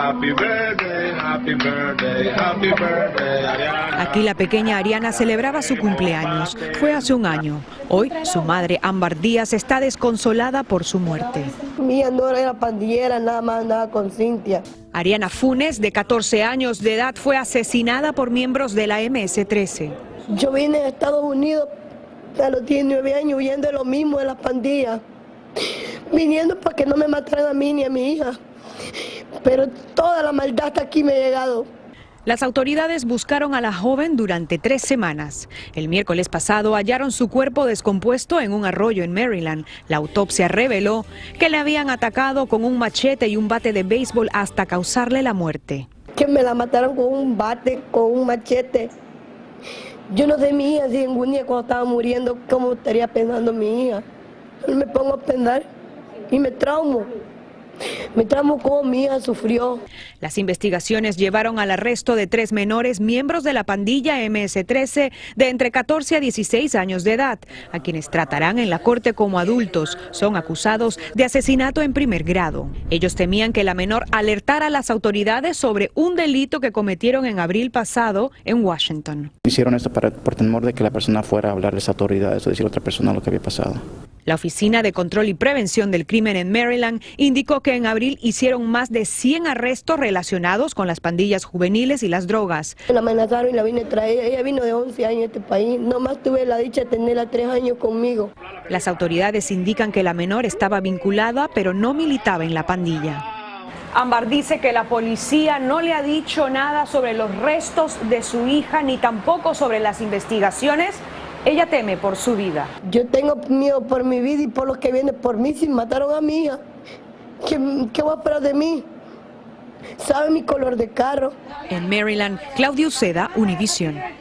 happy birthday, happy birthday, happy birthday, Ariana. Aquí la pequeña Ariana celebraba su cumpleaños. Fue hace un año. Hoy su madre Ámbar Díaz está desconsolada por su muerte. Mi no era pandillera, nada más andaba con Cintia. Ariana Funes, de 14 años de edad, fue asesinada por miembros de la MS-13. Yo vine a Estados Unidos a los 19 años huyendo de lo mismo de las pandillas. Viniendo para que no me mataran a mí ni a mi hija. Pero toda la maldad hasta aquí me ha llegado. Las autoridades buscaron a la joven durante tres semanas. El miércoles pasado hallaron su cuerpo descompuesto en un arroyo en Maryland. La autopsia reveló que le habían atacado con un machete y un bate de béisbol hasta causarle la muerte. Que me la mataron con un bate, con un machete. Yo no sé mi hija si un día cuando estaba muriendo, cómo estaría pensando mi hija. Yo me pongo a pensar y me traumo. Me traumo como mi hija sufrió. Las investigaciones llevaron al arresto de tres menores miembros de la pandilla MS-13 de entre 14 a 16 años de edad, a quienes tratarán en la corte como adultos. Son acusados de asesinato en primer grado. Ellos temían que la menor alertara a las autoridades sobre un delito que cometieron en abril pasado en Washington. Hicieron esto para, por temor de que la persona fuera a hablar a las autoridades o decir a otra persona lo que había pasado. La Oficina de Control y Prevención del Crimen en Maryland indicó que en abril hicieron más de 100 arrestos relacionados con las pandillas juveniles y las drogas. La amenazaron y la vine a traer. Ella vino de 11 años a este país. Nomás tuve la dicha de tenerla tres años conmigo. Las autoridades indican que la menor estaba vinculada, pero no militaba en la pandilla. Ámbar dice que la policía no le ha dicho nada sobre los restos de su hija ni tampoco sobre las investigaciones. Ella teme por su vida. Yo tengo miedo por mi vida y por los que vienen por mí. Si mataron a mi hija, ¿qué, qué va a esperar de mí? ¿Sabe mi color de carro? En Maryland, Claudio Uceda, Univision.